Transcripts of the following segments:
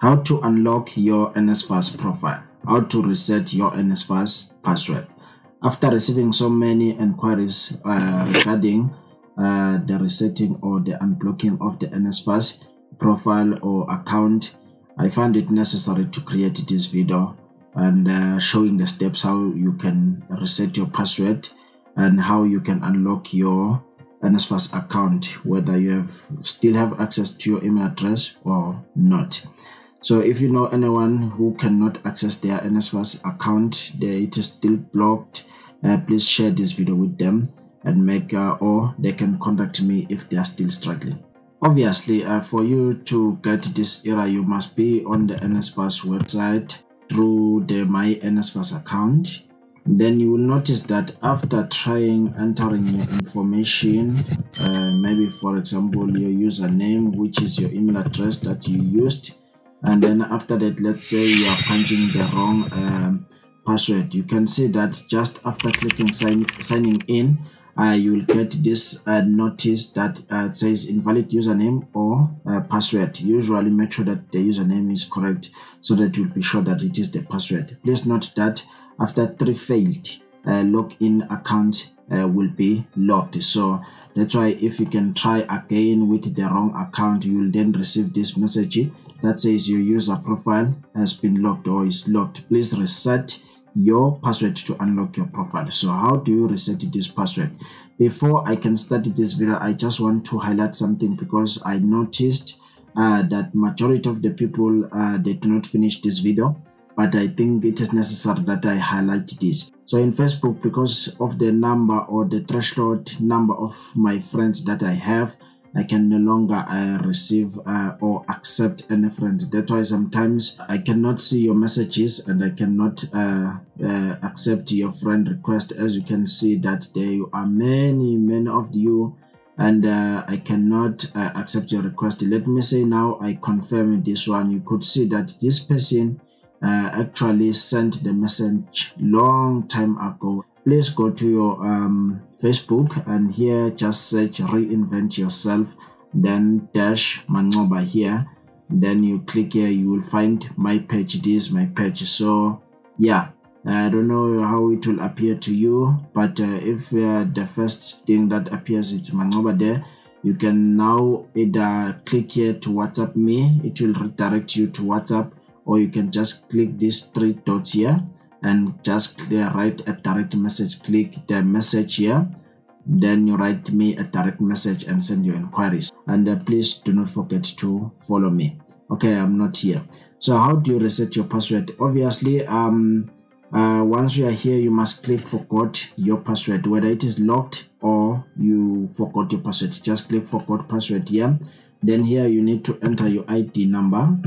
how to unlock your NSFAS profile, how to reset your NSFAS password. After receiving so many inquiries uh, regarding uh, the resetting or the unblocking of the NSFAS profile or account, I found it necessary to create this video and uh, showing the steps how you can reset your password and how you can unlock your NSFAS account, whether you have still have access to your email address or not. So if you know anyone who cannot access their NSFAS account, they, it is still blocked, uh, please share this video with them and make uh, or they can contact me if they are still struggling. Obviously, uh, for you to get this era, you must be on the NSFAS website through the My NSFAS account. Then you will notice that after trying entering your information, uh, maybe for example your username, which is your email address that you used, and then after that let's say you are punching the wrong um, password. You can see that just after clicking sign signing in uh, you will get this uh, notice that uh, says invalid username or uh, password. Usually make sure that the username is correct so that you'll be sure that it is the password. Please note that after three failed uh, login account uh, will be locked. So that's why if you can try again with the wrong account you will then receive this message that says your user profile has been locked or is locked please reset your password to unlock your profile. So how do you reset this password? Before i can start this video i just want to highlight something because i noticed uh, that majority of the people uh, they do not finish this video but i think it is necessary that i highlight this. So in facebook because of the number or the threshold number of my friends that i have I can no longer uh, receive uh, or accept any friend. That's why sometimes I cannot see your messages and I cannot uh, uh, accept your friend request. As you can see that there are many, many of you and uh, I cannot uh, accept your request. Let me say now I confirm this one. You could see that this person actually sent the message long time ago please go to your um, facebook and here just search reinvent yourself then dash Mancoba here. Then you click here you will find my page this my page. So yeah i don't know how it will appear to you but uh, if uh, the first thing that appears it's Mancoba there you can now either click here to whatsapp me it will redirect you to whatsapp or you can just click these three dots here and just write a direct message. Click the message here then you write me a direct message and send your inquiries. And uh, please do not forget to follow me. Okay i'm not here. So how do you reset your password? Obviously um uh, once you are here you must click forgot your password whether it is locked or you forgot your password. Just click forgot password here. Then here you need to enter your id number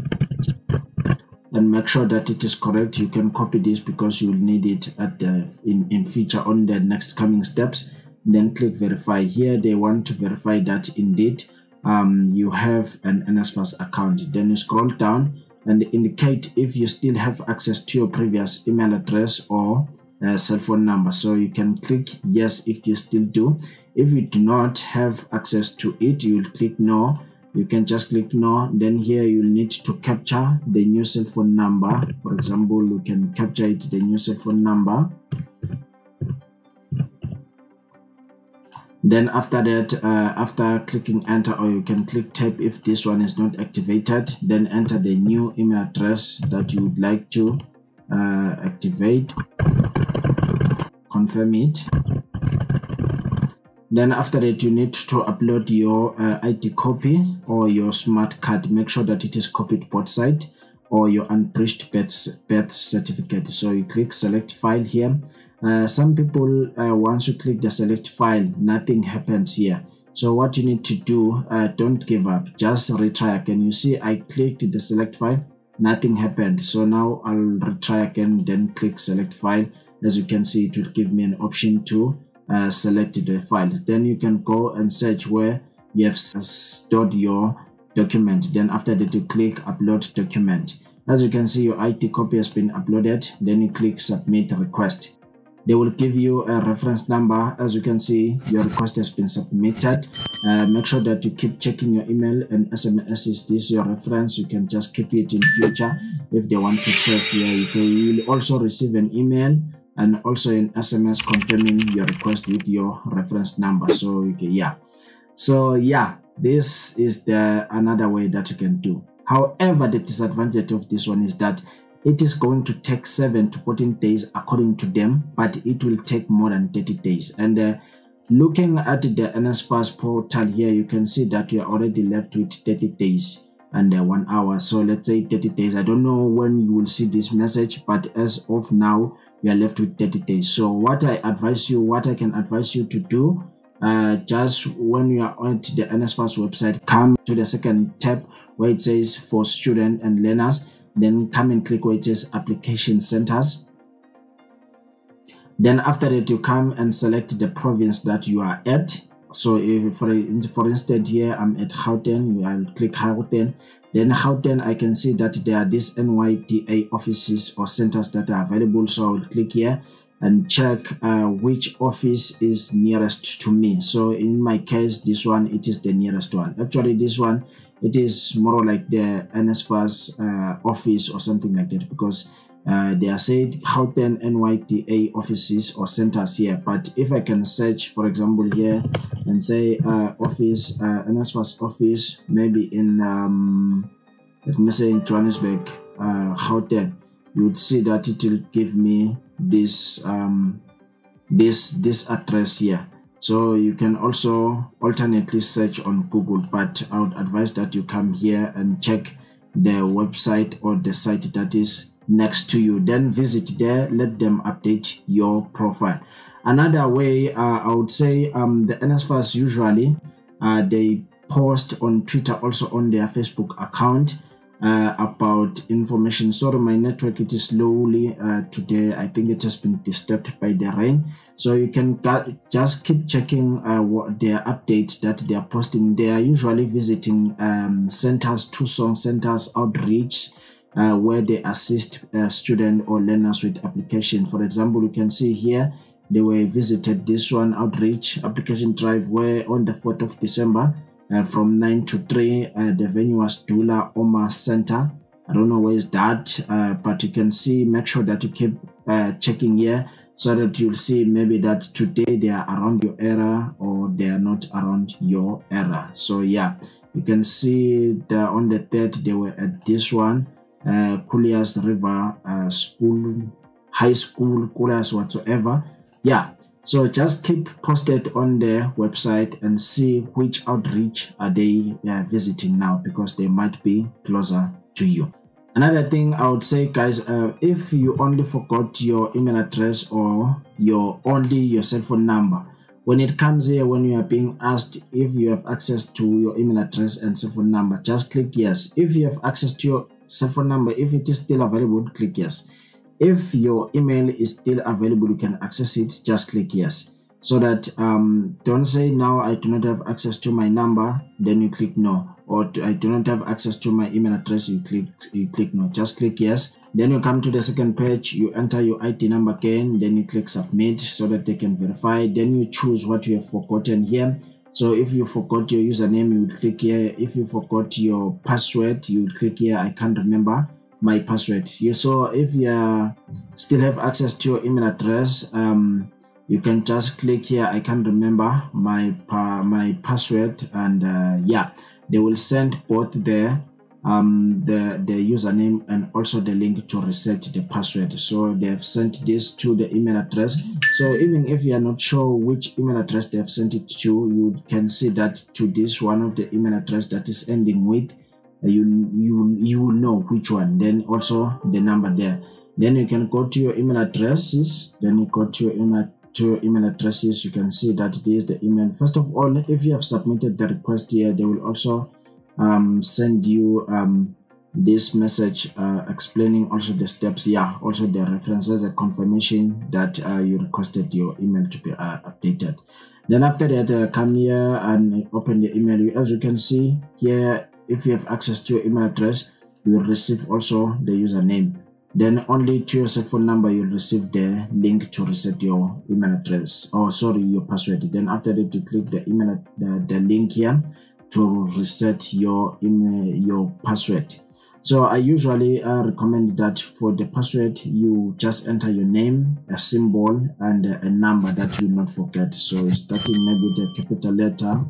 and make sure that it is correct. You can copy this because you will need it at the in in future on the next coming steps. Then click verify here. They want to verify that indeed um, you have an NSFAS account. Then you scroll down and indicate if you still have access to your previous email address or uh, cell phone number. So you can click yes if you still do. If you do not have access to it you will click no you can just click no then here you'll need to capture the new cell phone number. For example you can capture it the new cell phone number. Then after that uh, after clicking enter or you can click tab if this one is not activated then enter the new email address that you would like to uh, activate. Confirm it then after that you need to upload your uh, id copy or your smart card. Make sure that it is copied both side or your unbridged birth, birth certificate. So you click select file here. Uh, some people uh, once you click the select file nothing happens here. So what you need to do uh, don't give up. Just retry again. You see i clicked the select file nothing happened. So now i'll retry again then click select file. As you can see it will give me an option to uh, selected the file. Then you can go and search where you have stored your document. Then after that you click upload document. As you can see your IT copy has been uploaded. Then you click submit request. They will give you a reference number. As you can see your request has been submitted. Uh, make sure that you keep checking your email and sms is this your reference? You can just keep it in future. If they want to trace you, you will also receive an email and also an sms confirming your request with your reference number. So can, yeah. So yeah this is the another way that you can do. However the disadvantage of this one is that it is going to take 7 to 14 days according to them but it will take more than 30 days. And uh, looking at the NSFAS portal here you can see that we are already left with 30 days and uh, one hour. So let's say 30 days. I don't know when you will see this message but as of now we are left with 30 days. So what i advise you what i can advise you to do uh, just when you are on the NSFAS website come to the second tab where it says for student and learners. Then come and click where it says application centers. Then after that you come and select the province that you are at. So if for for instance here i'm at Gauteng. I'll click Gauteng then how then i can see that there are these NYDA offices or centers that are available. So i'll click here and check uh, which office is nearest to me. So in my case this one it is the nearest one. Actually this one it is more like the NSFAS uh, office or something like that because uh, they are said Gauteng NYDA offices or centers here. But if I can search for example here and say uh, office uh, NSFAS office maybe in um, let me say in Johannesburg uh, Gauteng you would see that it will give me this um, this this address here. So you can also alternately search on google but i would advise that you come here and check the website or the site that is next to you. Then visit there let them update your profile. Another way uh, i would say um, the NSFAS usually uh, they post on twitter also on their facebook account uh, about information. Sorry my network it is slowly uh, today i think it has been disturbed by the rain. So you can just keep checking uh, what their updates that they are posting. They are usually visiting um, centers Thusong centers outreach uh, where they assist uh, students or learners with application. For example you can see here they were visited this one outreach application drive where on the 4th of december uh, from 9 to 3 uh, the venue was Dula Oma Center. I don't know where is that uh, but you can see make sure that you keep uh, checking here so that you'll see maybe that today they are around your area or they are not around your area so yeah you can see on the third they were at this one uh, River uh, School High School Kulias whatsoever. Yeah so just keep posted on the website and see which outreach are they uh, visiting now because they might be closer to you. Another thing i would say guys uh, if you only forgot your email address or your only your cell phone number when it comes here when you are being asked if you have access to your email address and cell phone number just click yes. If you have access to your cell phone number if it is still available click yes. If your email is still available you can access it just click yes. So that um, don't say now I do not have access to my number then you click no. Or I do not have access to my email address you click you click no. Just click yes. Then you come to the second page you enter your ID number again then you click submit so that they can verify. Then you choose what you have forgotten here so if you forgot your username you click here. If you forgot your password you click here. I can't remember my password. You so if you still have access to your email address um, you can just click here. I can't remember my pa my password and uh, yeah they will send both the um, the the username and also the link to reset the password. So they have sent this to the email address. So even if you are not sure which email address they have sent it to you can see that to this one of the email address that is ending with you you you will know which one. Then also the number there. Then you can go to your email addresses. Then you go to your email to your email addresses. You can see that this is the email. First of all if you have submitted the request here they will also um, send you um, this message uh, explaining also the steps yeah also the references a confirmation that uh, you requested your email to be uh, updated. Then after that uh, come here and open the email. As you can see here if you have access to your email address you will receive also the username. Then only to your cell phone number you'll receive the link to reset your email address or oh, sorry your password. Then after that you click the email the, the link here to reset your email your password. So i usually uh, recommend that for the password you just enter your name a symbol and a number that you will not forget. So starting maybe a capital letter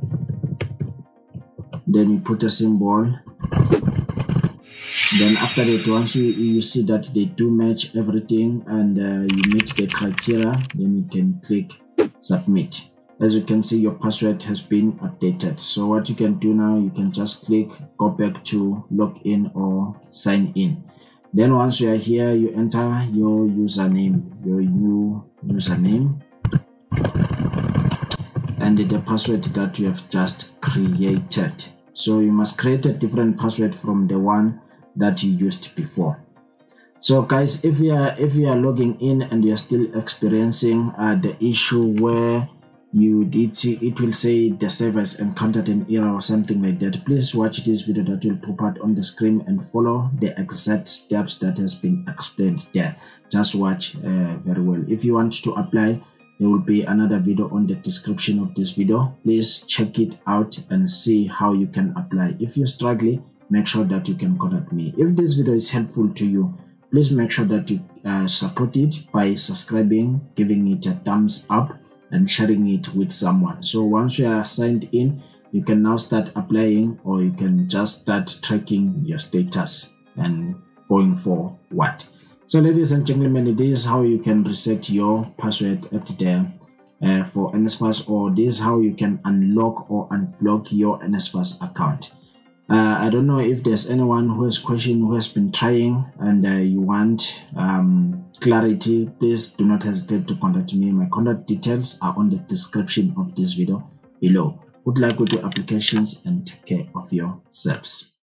then you put a symbol. Then after that once you, you see that they do match everything and uh, you meet the criteria then you can click submit as you can see your password has been updated. So what you can do now you can just click go back to login or sign in. Then once you are here you enter your username your new username and the password that you have just created. So you must create a different password from the one that you used before. So guys if you are if you are logging in and you're still experiencing uh, the issue where you did see it will say the servers encountered an error or something like that. Please watch this video that will pop out on the screen and follow the exact steps that has been explained there. Just watch uh, very well. If you want to apply there will be another video on the description of this video. Please check it out and see how you can apply. If you're struggling make sure that you can contact me. If this video is helpful to you please make sure that you uh, support it by subscribing giving it a thumbs up and sharing it with someone. So once you are signed in you can now start applying or you can just start tracking your status and going for what. So ladies and gentlemen this is how you can reset your password at the uh, for NSFAS or this is how you can unlock or unblock your NSFAS account uh, I don't know if there's anyone who has question who has been trying and uh, you want um, clarity please do not hesitate to contact me. My contact details are on the description of this video below. Good luck with your applications and take care of yourselves